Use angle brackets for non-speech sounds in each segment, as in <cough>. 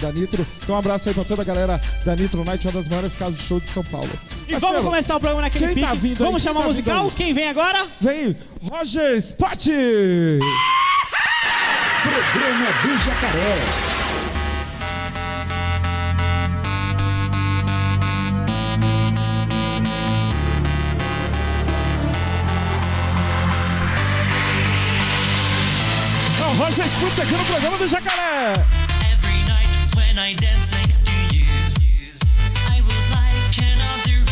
da Nitro. Então um abraço aí pra toda a galera da Nitro Night, uma das maiores casas de show de São Paulo. E vamos começar o programa naquele quem pique. tá vindo aí? vamos Quem chamar tá o musical? vindo aí? Quem vem agora? Vem, Roger Spot! Programa do Jacaré. É o Roger Spot aqui no programa do Jacaré! When I dance next to you, I would like another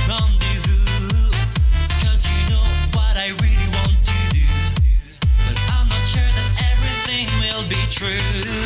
you know what I really want to do. But I'm not sure that everything will be true.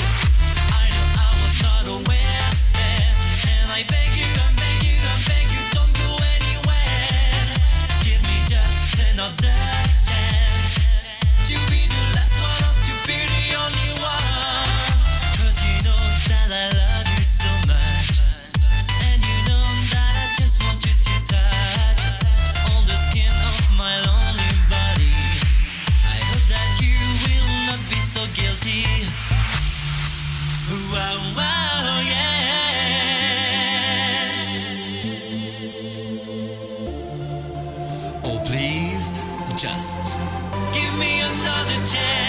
Just give me another chance.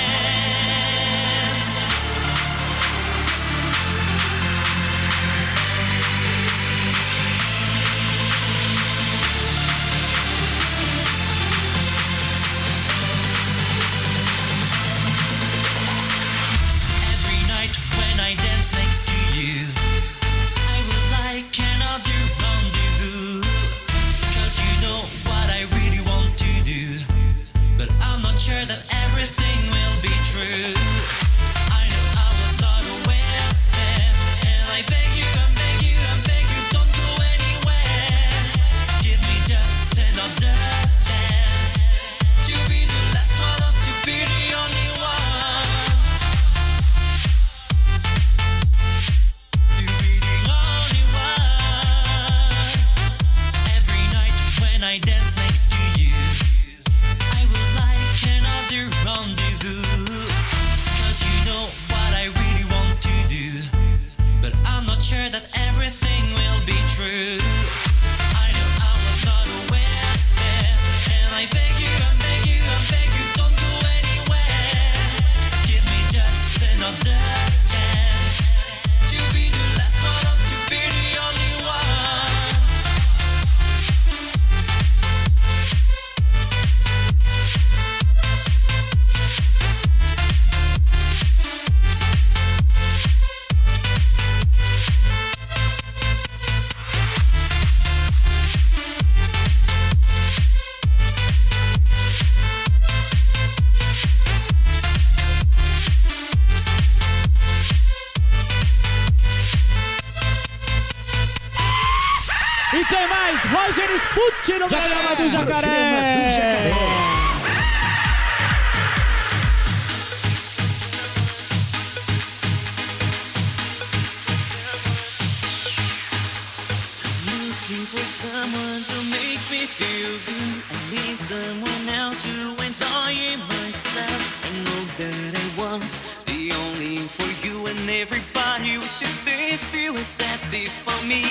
Sput no programa do Jacaré. Looking for someone to make me feel good. I need someone else to enjoy myself. I know that I was the only for you, and everybody wishes they accepted for me.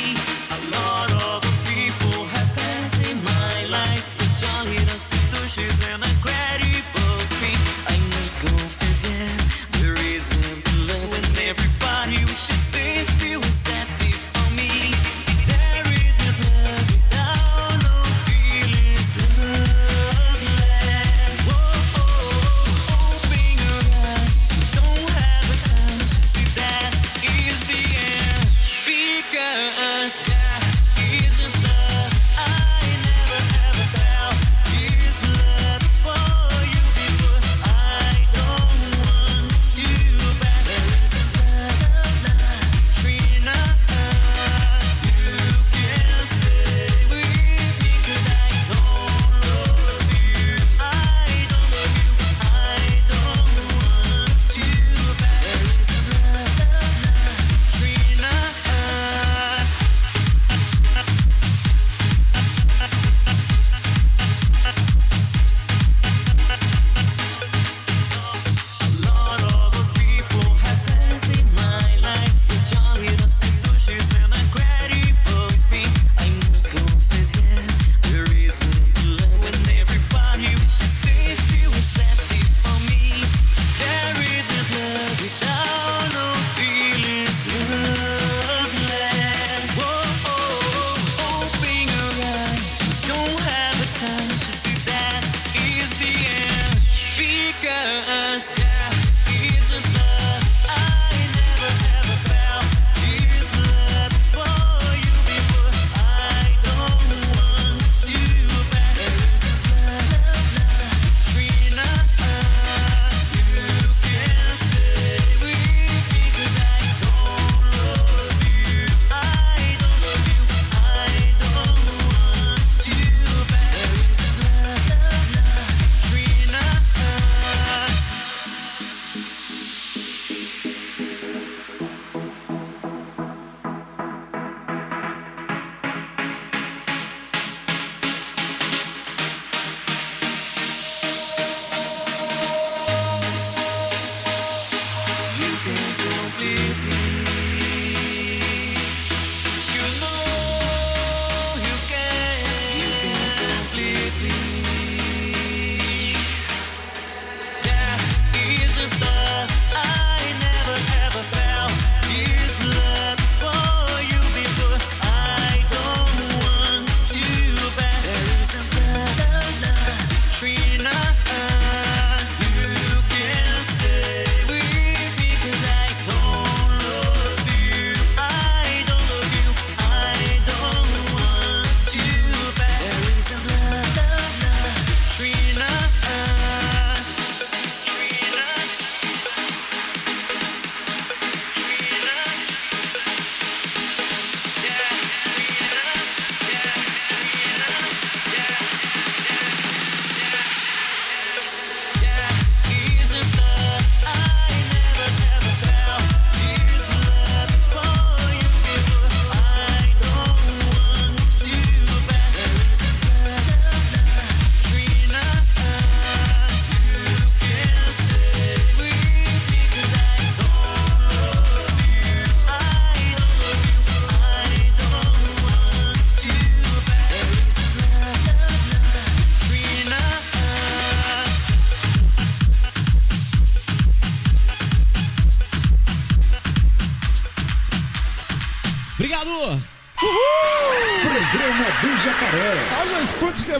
A lot of people have passed in my life, jolly institutions and incredible thing. I must confess, yeah, there isn't love, and everybody wishes they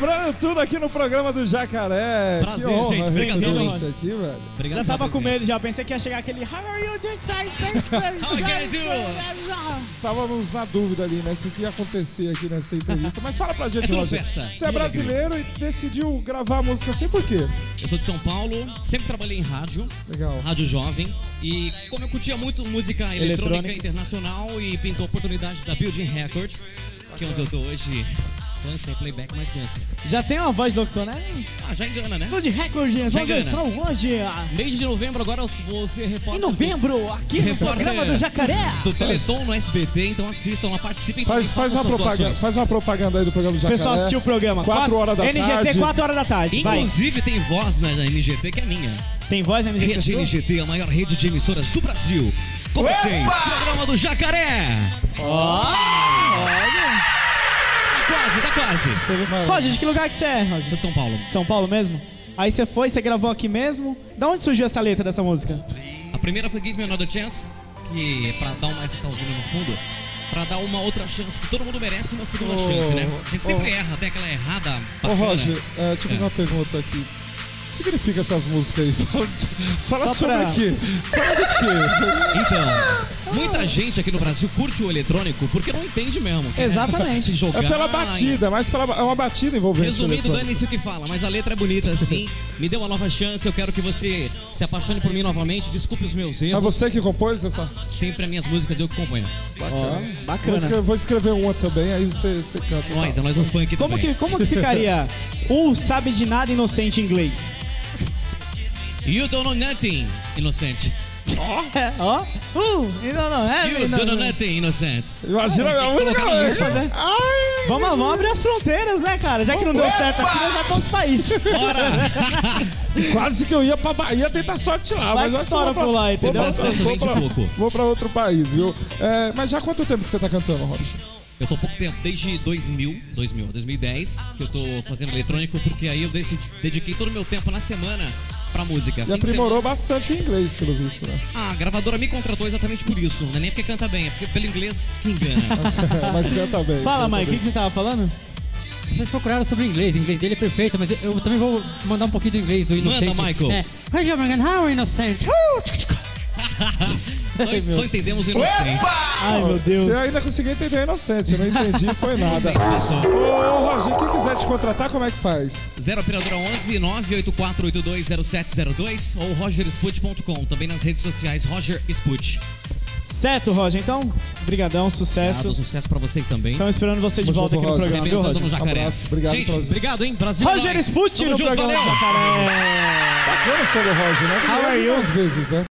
quebrando tudo aqui no programa do Jacaré. Prazer, honra gente. receber Obrigadão, isso aqui, velho. Obrigado Já tava com medo, já pensei que ia chegar aquele How are you just <laughs> How can I do? Estávamos na dúvida ali, né? O que, que ia acontecer aqui nessa entrevista. Mas fala pra gente, É Roger. festa. Você é brasileiro e decidiu gravar música assim por quê? Eu sou de São Paulo, sempre trabalhei em rádio, Legal. rádio jovem. E como eu curtia muito música eletrônica, Eletrônica. internacional internacional e pintou a oportunidade da Building Records, que é onde eu tô hoje. Playback, dancem. Já tem uma voz do locutor, né? Ah, já engana, né? Tô de recorde, Já vamos engana. hoje. Mês de novembro agora eu vou ser repórter. Em novembro, aqui no Repórter programa do Jacaré. Do Teleton no SBT, então assistam lá, participem. Faz, faz, uma propaganda, doações. faz uma propaganda aí do programa do Jacaré. pessoal assistiu o programa. Quatro Quatro- horas da NGT, tarde. 4 horas da tarde. Vai. Inclusive tem voz na NGT que é minha. Tem voz NGT? Rede sua? NGT, a maior rede de emissoras do Brasil. Com vocês, programa do Jacaré. Tá quase, tá quase. Roger, de que lugar que você é, Roger? Sou de São Paulo. São Paulo mesmo? Aí você foi, você gravou aqui mesmo? Da onde surgiu essa letra dessa música? A primeira foi Give Me Another Chance, que é pra dar uma, ouvindo no fundo, pra dar uma outra chance, que todo mundo merece uma segunda Ô, chance, né? A gente sempre ô. erra, até aquela errada Ô, bacana. Roger, é, deixa eu fazer É. uma pergunta aqui. O que significa essas músicas aí? <laughs> Fala, fala sobre pra- o quê? Fala do quê? Então, muita gente aqui no Brasil curte o eletrônico porque não entende mesmo. quer Exatamente. Se jogar. É pela batida, mas pela, é uma batida envolvendo Resumindo, dane-se o que fala, mas a letra é bonita <laughs> assim. Me dê uma nova chance, eu quero que você se apaixone por mim novamente. Desculpe os meus É erros. você que compôs essa? Sempre as minhas músicas eu que componho. Ó, Vou, bacana. escrever, vou escrever uma também, aí você, você canta. Nós, é nós um funk Como também. que, como que ficaria o <laughs> sabe de nada inocente em inglês? You don't know nothing, inocente. É, ó. Uh, não, não, é. You não, don't nothing, inocente. Imagina minha música né? Ai! Vamos, vamos abrir as fronteiras, né, cara? Já que não deu certo aqui, nós vamos pra outro país. Bora! <laughs> Quase que eu ia pra Bahia tentar sorte lá. Vai mas que eu estoura vou pra- por lá, vou entendeu? pra- Santo Vou pra, pouco. vou pra outro país, viu? É, mas já há quanto tempo que você tá cantando, Roger? Eu tô há pouco tempo, desde 2000, 2000, 2010, que eu tô fazendo eletrônico, porque aí eu decidi, dediquei todo o meu tempo na semana pra música. E Fim aprimorou semana- bastante o inglês, pelo visto, né? Ah, a gravadora me contratou exatamente por isso. Não é nem porque canta bem, é porque pelo inglês que engana. <laughs> mas canta bem. <laughs> Fala, canta Mike, o que, que você tava falando? Vocês procuraram sobre o inglês, o inglês dele é perfeito, mas eu, também vou mandar um pouquinho do inglês do Manda, Inocente. Michael. É, Morgan, how innocent? <laughs> só, só entendemos o inocente. Ai, meu Deus. Você ainda conseguiu entender a inocente, eu não entendi, foi <laughs> nada. Ô, Roger, quem quiser te contratar, como é que faz? 0 operadora 11 984820702 ou rogersput.com. Também nas redes sociais Roger Sput. Certo, Roger. Então, brigadão, sucesso. Obrigado, sucesso pra vocês também. Estamos esperando você de Tamo volta junto, aqui no Roger. programa, viu, Arrebentando Roger? no jacaré. Abraço, obrigado Gente, pela- obrigado, hein? Brasil. é Roger nóis. Sput Tamo no junto, programa valeu. Jacaré. Bacana o do Roger, né? How are you? Às vezes, né?